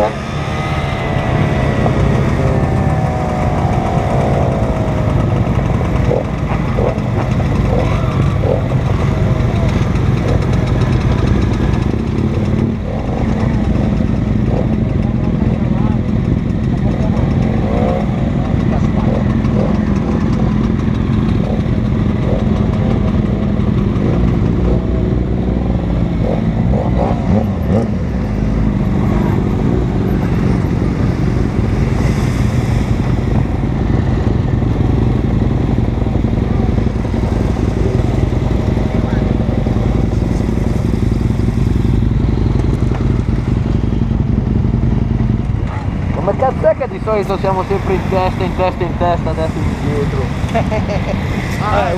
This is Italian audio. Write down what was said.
po. Ma cazzo è che di solito siamo sempre in testa, in testa, in testa, adesso indietro? ah, eh,